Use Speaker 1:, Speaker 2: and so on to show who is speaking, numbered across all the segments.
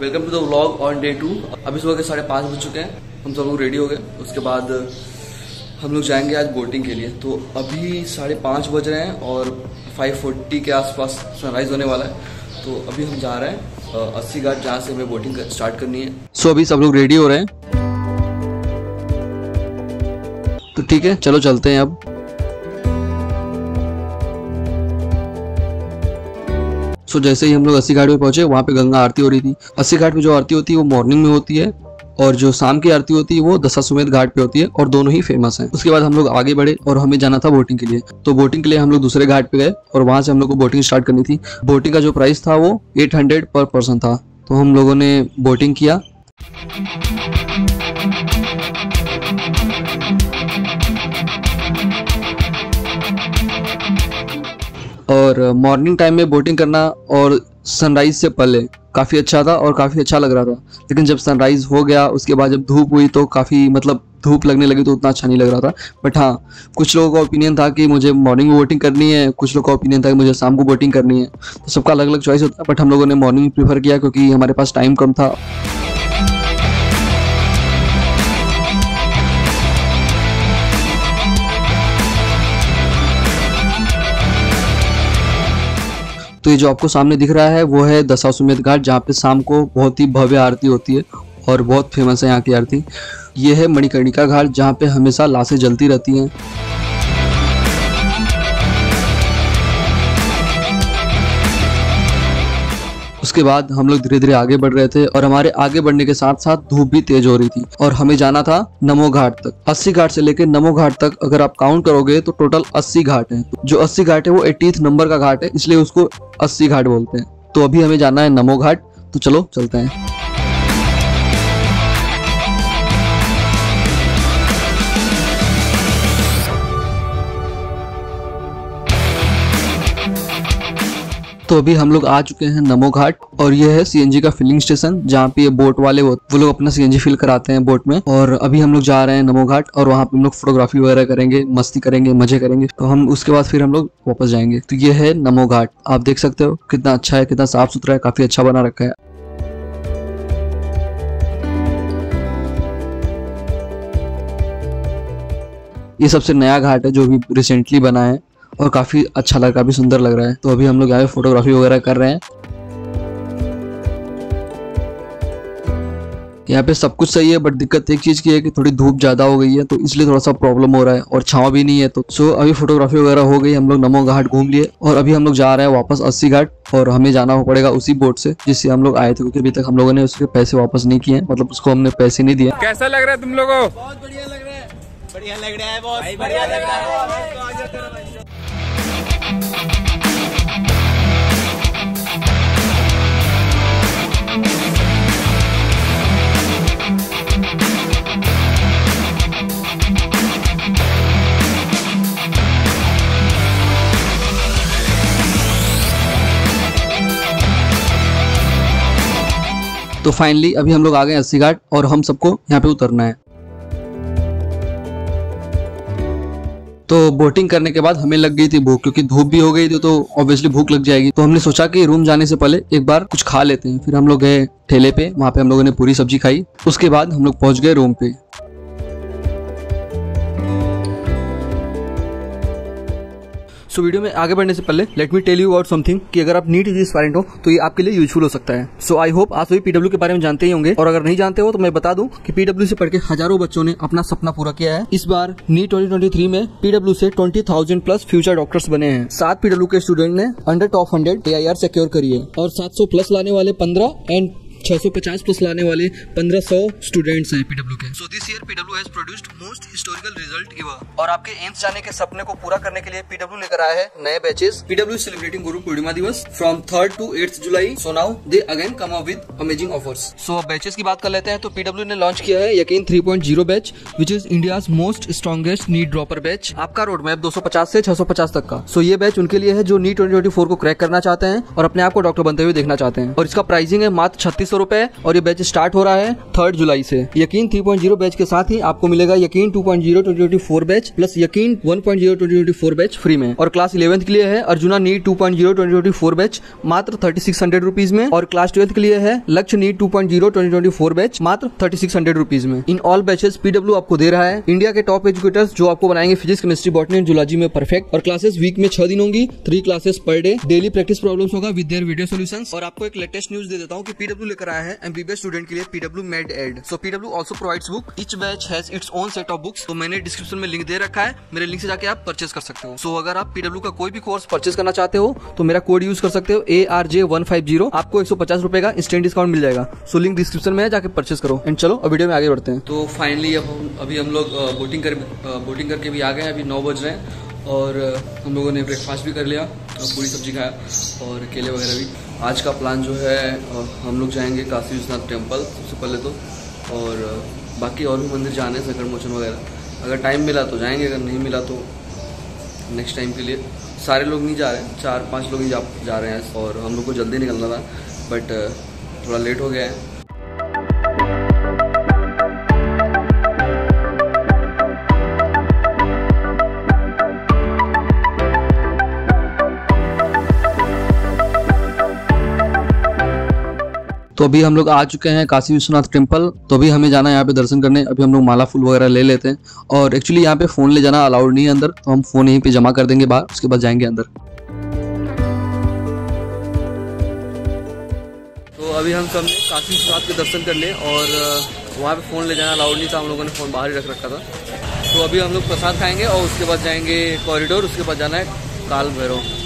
Speaker 1: Welcome to the vlog on day two. अभी सुबह के साढ़े पाँच बज चुके हैं। हम सब लोग रेडी हो गए। उसके बाद हम लोग जाएँगे आज बोटिंग के लिए। तो अभी साढ़े पाँच बज रहे हैं और फाइव फोर्टी के आसपास सनराइज होने वाला है। तो अभी हम जा रहे हैं। अस्सी घाट जहाँ से हमें बोटिंग कर, स्टार्ट करनी है। सो so, अभी सब लोग रेडी हो रहे हैं। तो ठीक है चलो चलते हैं अब। सो जैसे ही हम लोग अस्सी घाट पे पहुँचे, वहाँ पे गंगा आरती हो रही थी। अस्सी घाट में जो आरती होती है, वो मॉर्निंग में होती है और जो शाम की आरती होती है, वो दशा दशाश्वमेध घाट पे होती है और दोनों ही फ़ेमस हैं। उसके बाद हम लोग आगे बढ़े और हमें जाना था बोटिंग के लिए। तो बोटिंग के लिए हम लोग दूसरे घाट पे गए और वहाँ से हम लोग को बोटिंग स्टार्ट करनी थी। बोटिंग का जो प्राइस था, वो 800 पर पर्सन था। तो हम लोगों ने बोटिंग किया। और मॉर्निंग टाइम में बोटिंग करना और सनराइज से पहले काफ़ी अच्छा था और काफ़ी अच्छा लग रहा था। लेकिन जब सनराइज हो गया, उसके बाद जब धूप हुई तो काफ़ी मतलब धूप लगने लगी तो उतना अच्छा नहीं लग रहा था। बट हाँ कुछ लोगों का ओपिनियन था कि मुझे मॉर्निंग में बोटिंग करनी है, कुछ लोगों का ओपिनियन था कि मुझे शाम को बोटिंग करनी है। तो सबका अलग अलग चॉइस होता है बट हम लोगों ने मॉर्निंग प्रीफर किया क्योंकि हमारे पास टाइम कम था। तो ये जो आपको सामने दिख रहा है, वो है दशाश्वमेध घाट, जहाँ पे शाम को बहुत ही भव्य आरती होती है और बहुत फ़ेमस है यहाँ की आरती। ये है मणिकर्णिका घाट, जहाँ पे हमेशा लाशें जलती रहती हैं। उसके बाद हम लोग धीरे धीरे आगे बढ़ रहे थे और हमारे आगे बढ़ने के साथ साथ धूप भी तेज हो रही थी और हमें जाना था नमो घाट तक। अस्सी घाट से लेकर नमो घाट तक अगर आप काउंट करोगे तो टोटल अस्सी घाट है। जो अस्सी घाट है वो एटीथ नंबर का घाट है, इसलिए उसको अस्सी घाट बोलते हैं। तो अभी हमें जाना है नमो घाट तो चलो चलते हैं। तो अभी हम लोग आ चुके हैं नमो घाट और ये है सीएनजी का फिलिंग स्टेशन जहाँ पे ये बोट वाले वो, वो लोग अपना सीएनजी फिल कराते हैं बोट में और अभी हम लोग जा रहे हैं नमो घाट और वहाँ पे हम लोग फोटोग्राफी वगैरह करेंगे मस्ती करेंगे मज़े करेंगे। तो हम उसके बाद फिर हम लोग वापस जाएँगे। तो ये है नमो घाट। आप देख सकते हो कितना अच्छा है कितना साफ़ सुथरा है काफ़ी अच्छा बना रखा है। ये सबसे नया घाट है जो भी रिसेंटली बना है। और काफ़ी अच्छा लगा काफ़ी सुंदर लग रहा है। तो अभी हम लोग यहाँ पे फोटोग्राफी वगैरह कर रहे हैं। यहाँ पे सब कुछ सही है बट दिक्कत एक चीज़ की है कि थोड़ी धूप ज़्यादा हो गई है तो इसलिए थोड़ा सा प्रॉब्लम हो रहा है और छाव भी नहीं है। तो सो अभी फोटोग्राफी वगैरह हो गई हम लोग नमो घाट घूम लिए और अभी हम लोग जा रहे हैं वापस अस्सी घाट और हमें जाना हो पड़ेगा उसी बोट से जिससे हम लोग आए थे क्योंकि अभी तक हम लोगों ने उसके पैसे वापस नहीं किए मतलब उसको हमने पैसे नहीं दिए।
Speaker 2: कैसा लग रहा है तुम लोगों
Speaker 3: बहुत बढ़िया लग रहा है। बढ़िया लग रहा है बहुत बढ़िया लग रहा है।
Speaker 1: तो फाइनली अभी हम लोग आ गए अस्सी घाट और हम सबको यहाँ पे उतरना है। तो बोटिंग करने के बाद हमें लग गई थी भूख, क्योंकि धूप भी हो गई थी तो ऑब्वियसली भूख लग जाएगी। तो हमने सोचा कि रूम जाने से पहले एक बार कुछ खा लेते हैं। फिर हम लोग गए ठेले पे, वहाँ पे हम लोगों ने पूरी सब्ज़ी खाई। उसके बाद हम लोग पहुँच गए रूम पे। सो वीडियो में आगे बढ़ने से पहले let me tell you about something कि अगर आप नीट एस्पायरेंट हो तो ये आपके लिए यूजफुल हो सकता है। सो आई होप आप सभी पीडब्ल्यू के बारे में जानते ही होंगे। और अगर नहीं जानते हो तो मैं बता दूँ कि पीडब्ल्यू से पढ़ के हज़ारों बच्चों ने अपना सपना पूरा किया है। इस बार नीट ट्वेंटी में पीडब्ल्यू से ट्वेंटी प्लस फ्यूचर डॉक्टर्स बने हैं। सात पीडब्ल्यू के स्टूडेंट ने under top hundred a secure करी है। और सात सौ प्लस लाने वाले पंद्रह एंड 650 प्लस लाने वाले 1500 स्टूडेंट्स हैं पीडब्ल्यू के so this year PW has produced most historical result ever और आपके एम्स जाने के सपने को पूरा करने के लिए पीडब्ल्यू लेकर आया है नए batches PW celebrating Guru Purnima दिवस from third to eighth July so now they again come up with amazing offers so batches की बात कर लेते हैं तो पीडब्ल्यू ने लॉन्च किया है Yakeen 3.0 batch which is India most strongest NEET dropper batch आपका रोड मैप 250 से 650 तक का। सो ये बैच उनके लिए है जो नीट 2024 को क्रैक करना चाहते हैं और अपने आप को डॉक्टर बनते हुए देखना चाहते हैं। और इसका प्राइसिंग है मात्र छत्तीस रुपए और ये बैच स्टार्ट हो रहा है थर्ड जुलाई से। यकीन 3.0 बैच के साथ ही आपको मिलेगा यकीन 2.0 2024 बैच प्लस यकीन 1.0 2024 बैच फ्री में। और क्लास इलेवंथ के लिए है अर्जुना नीट 2.0 2024 बैच मात्र थर्टी सिक्स हंड्रेड रुपीज़ में। और क्लास ट्वेल्थ के लिए है लक्ष्य नीट 2.0 2024 बैच मात्र थर्टी सिक्स हंड्रेड रुपीज़ में। इन ऑल बैचेस पीडब्ल्यू आपको दे रहा है। इंडिया के टॉप एजुकेटर्स जो आपको बनाएँगे physics chemistry botany and zoology में परफेक्ट और क्लासेस वीक में छह दिन होंगी three classes per day daily practice problems होगा विद देयर वीडियो सोल्यूशन और आपको एक लेटेस्ट न्यूज़ दे देता हूँ कि पीडब्ल्यू लेकर आया है एमबीबीएस स्टूडेंट के लिए PW med ed so PW also provides book each batch has its own set of books तो मैंने डिस्क्रिप्शन में लिंक दे रखा है. मेरे लिंक से जाके आप परचेस कर सकते हो. सो so, अगर आप पीडब्ल्यू का कोई भी कोर्स परचेस करना चाहते हो तो मेरा कोड यूज़ कर सकते हो. A R J one five zero आपको एक सौ पचास रुपए का इंस्टेंट डिस्काउंट मिल जाएगा. सो लिंक डिस्क्रिप्शन में जाके परचेस करो. एंड चलो वीडियो में आगे बढ़ते हैं. तो फाइनली अब हम अभी हम लोग बोटिंग कर बोटिंग करके भी आ गए हैं. अभी नौ बज रहे हैं. और हम लोगों ने ब्रेकफास्ट भी कर लिया. पूरी सब्ज़ी खाया और केले वगैरह भी. आज का प्लान जो है हम लोग जाएँगे काशी विश्वनाथ टेंपल सबसे पहले तो। और बाकी और भी मंदिर जाने हैं संकट मोचन वगैरह। अगर टाइम मिला तो जाएँगे अगर नहीं मिला तो नेक्स्ट टाइम के लिए। सारे लोग नहीं जा रहे हैं चार पाँच लोग ही जा, जा रहे हैं। और हम लोग को जल्दी निकलना था बट थोड़ा लेट हो गया है। तो अभी हम लोग आ चुके हैं काशी विश्वनाथ टेंपल तो अभी हमें जाना है यहाँ पे दर्शन करने। अभी हम लोग माला फूल वगैरह ले लेते हैं। और एक्चुअली यहाँ पे फ़ोन ले जाना अलाउड नहीं है अंदर। तो हम फ़ोन यहीं पे जमा कर देंगे बाहर। उसके बाद जाएँगे अंदर। तो अभी हम सब काशी विश्वनाथ के दर्शन कर लिए और वहाँ पे फ़ोन ले जाना अलाउड नहीं था। हम लोगों ने फ़ोन बाहर ही रख रखा था। तो अभी हम लोग प्रसाद खाएँगे और उसके बाद जाएँगे कॉरिडोर उसके बाद जाना है काल भैरव।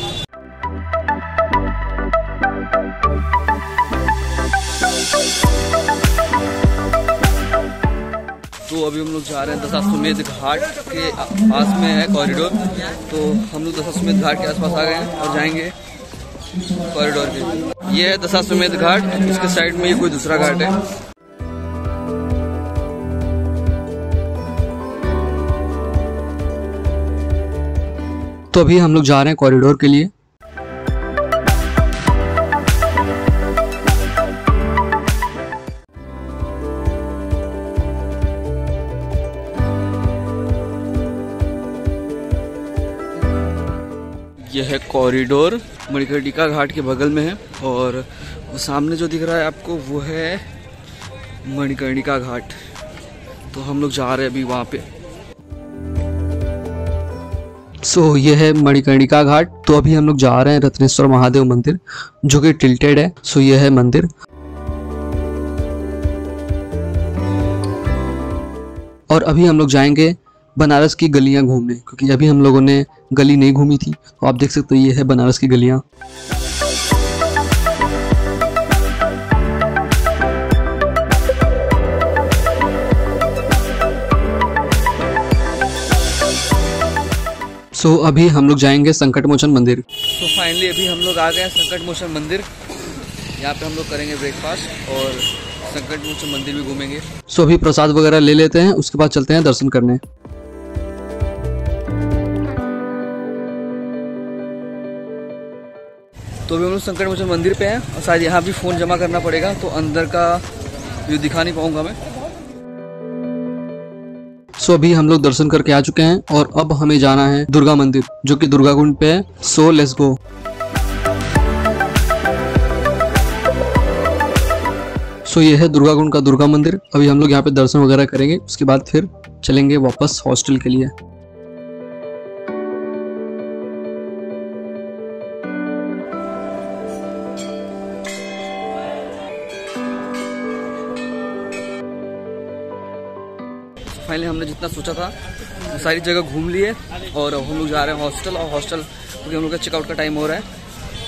Speaker 1: तो अभी हम लोग जा रहे हैं दशाश्वमेध घाट के पास में है कॉरिडोर तो हम लोग दशाश्वमेध घाट के आसपास आ गए हैं और जाएँगे कॉरिडोर के। ये है दशाश्वमेध घाट इसके साइड में ये कोई दूसरा घाट है। तो अभी हम लोग जा रहे हैं कॉरिडोर के लिए। कॉरिडोर मणिकर्णिका घाट के बगल में है और वो सामने जो दिख रहा है आपको वो है मणिकर्णिका घाट। तो हम लोग जा रहे हैं अभी वहाँ पे। सो so, ये है मणिकर्णिका घाट। तो अभी हम लोग जा रहे हैं रत्नेश्वर महादेव मंदिर जो कि टिल्टेड है। सो so, ये है मंदिर। और अभी हम लोग जाएँगे बनारस की गलियाँ घूमने क्योंकि अभी हम लोगों ने गली नहीं घूमी थी। तो आप देख सकते हो ये है बनारस की गलियाँ। सो so, अभी हम लोग जाएँगे संकट मोचन मंदिर। तो so, फाइनली अभी हम लोग आ गए हैं संकट मोचन मंदिर। यहाँ पे हम लोग करेंगे ब्रेकफास्ट और संकट मोचन मंदिर भी घूमेंगे। सो so, अभी प्रसाद वगैरह ले लेते हैं उसके बाद चलते हैं दर्शन करने। तो अभी हम लोग संकट मोचन मंदिर पे हैं और शायद यहाँ भी फ़ोन जमा करना पड़ेगा तो अंदर का व्यू दिखा नहीं पाऊँगा मैं। सो so, अभी हम लोग दर्शन करके आ चुके हैं और अब हमें जाना है दुर्गा मंदिर जो कि दुर्गा कुंड पे है। सो लेट्स गो सो ये है दुर्गा कुंड का दुर्गा मंदिर। अभी हम लोग यहाँ पे दर्शन वगैरह करेंगे उसके बाद फिर चलेंगे वापस हॉस्टल के लिए। फाइनली हमने जितना सोचा था वो सारी जगह घूम लिए और हम लोग जा रहे हैं हॉस्टल और हॉस्टल क्योंकि हम लोग का चेकआउट का टाइम हो रहा है।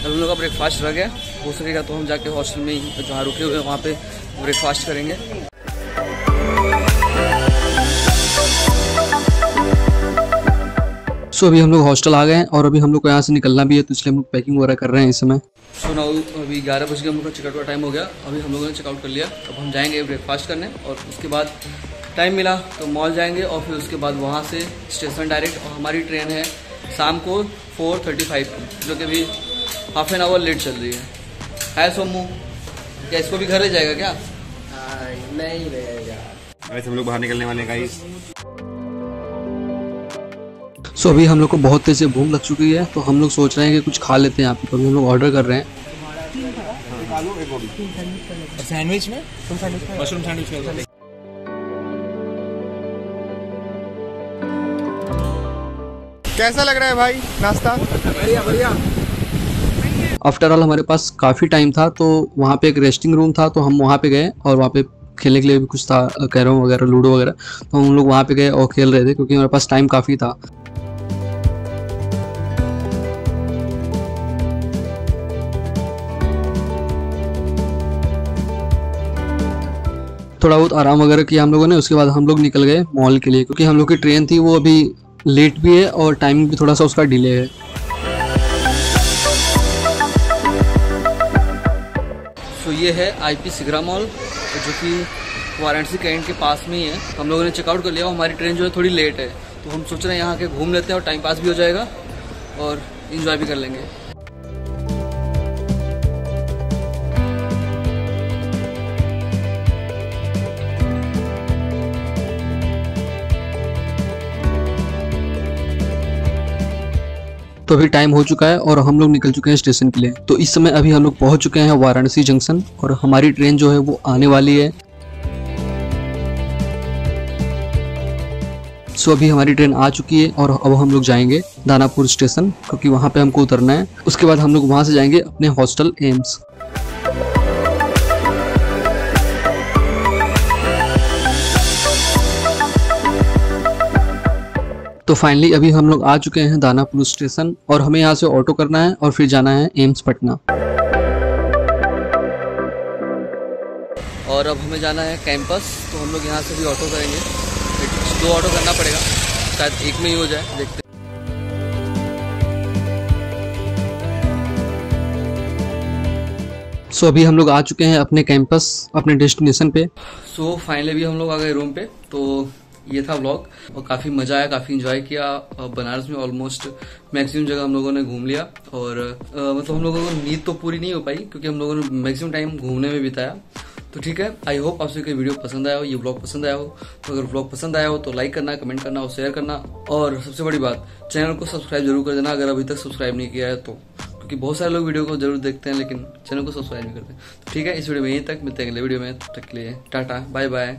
Speaker 1: हम लोग का ब्रेकफास्ट रह गया हो सकेगा तो हम जाके हॉस्टल में ही जहाँ रुके हुए वहाँ पे ब्रेकफास्ट करेंगे। सो so, अभी हम लोग हॉस्टल आ गए हैं और अभी हम लोग को यहाँ से निकलना भी है तो इसलिए हम लोग पैकिंग वगैरह कर रहे हैं इस समय। सो so, नाउ अभी ग्यारह बजे हम लोग का चेकआउट का टाइम हो गया। अभी हम लोगों ने चेकआउट कर लिया। अब हम जाएँगे ब्रेकफास्ट करने और उसके बाद टाइम मिला तो मॉल जाएँगे और फिर उसके बाद वहाँ से स्टेशन डायरेक्ट और हमारी ट्रेन है शाम को फोर थर्टी फाइव की जो कि अभी हाफ़ एन आवर लेट चल रही है। है सोमू क्या इसको भी घर ले जाएगा क्या?
Speaker 2: नहीं रहेगा।
Speaker 3: वैसे हम लोग बाहर निकलने वाले हैं गाइस
Speaker 1: सो अभी हम लोग को बहुत तेज से भूख लग चुकी है तो हम लोग सोच रहे हैं कि कुछ खा लेते हैं यहाँ पे। तो हम लोग ऑर्डर कर रहे हैं।
Speaker 3: सैंडविच में? मशरूम सैंडविच
Speaker 2: कैसा लग रहा है भाई नाश्ता? बढ़िया बढ़िया।
Speaker 1: आफ्टर ऑल हमारे पास काफ़ी टाइम था तो वहाँ पे एक रेस्टिंग रूम था तो हम वहाँ पे गए और वहाँ पे खेलने के लिए भी कुछ था कैरम वगैरह लूडो वगैरह तो हम लोग वहाँ पे गए और खेल रहे थे क्योंकि हमारे पास टाइम काफ़ी था। थोड़ा बहुत आराम वगैरह किया हम लोगों ने उसके बाद हम लोग निकल गए मॉल के लिए क्योंकि हम लोग की ट्रेन थी वो अभी लेट भी है और टाइमिंग भी थोड़ा सा उसका डिले है। सो ये है आई पी सिगरा मॉल, जो कि वाराणसी कैंट के पास में ही है। हम लोगों ने चेकआउट कर लिया हमारी ट्रेन जो है थोड़ी लेट है। तो हम सोच रहे हैं यहाँ के घूम लेते हैं और टाइम पास भी हो जाएगा और इन्जॉय भी कर लेंगे। तो अभी टाइम हो चुका है और हम लोग निकल चुके हैं स्टेशन के लिए। तो इस समय अभी हम लोग पहुँच चुके हैं वाराणसी जंक्शन और हमारी ट्रेन जो है वो आने वाली है। सो अभी हमारी ट्रेन आ चुकी है और अब हम लोग जाएँगे दानापुर स्टेशन क्योंकि वहाँ पे हमको उतरना है। उसके बाद हम लोग वहाँ से जाएँगे अपने हॉस्टल एम्स तो फाइनली अभी हम लोग आ चुके हैं दानापुर स्टेशन और हमें यहाँ से ऑटो करना है और फिर जाना है एम्स पटना। और अब हमें जाना है कैंपस तो हम लोग यहाँ से भी ऑटो करेंगे। दो ऑटो करना पड़ेगा शायद एक में ही हो जाए देखते। सो अभी हम लोग आ चुके हैं अपने कैंपस अपने डेस्टिनेशन पे। सो so, फाइनली भी हम लोग आ गए रूम पे तो ये था व्लॉग और काफ़ी मज़ा आया, काफ़ी इंजॉय किया बनारस में ऑलमोस्ट मैक्सिमम जगह हम लोगों ने घूम लिया, और मतलब हम लोगों को नींद तो पूरी नहीं हो पाई, क्योंकि हम लोगों ने मैक्सिमम टाइम घूमने में बिताया। तो ठीक है आई होप आप सभी को वीडियो पसंद आया हो, ये व्लॉग पसंद आया हो। तो अगर व्लॉग पसंद आया हो तो लाइक करना कमेंट करना, और शेयर करना। और सबसे बड़ी बात चैनल को सब्सक्राइब ज़रूर कर देना, अगर अभी तक सब्सक्राइब नहीं किया है तो। क्योंकि बहुत सारे लोग वीडियो को ज़रूर देखते हैं, लेकिन चैनल को सब्सक्राइब नहीं करते। तो ठीक है, इस वीडियो में यहीं तक, मिलते हैं अगले वीडियो में, तब तक के लिए, टाटा बाय बाय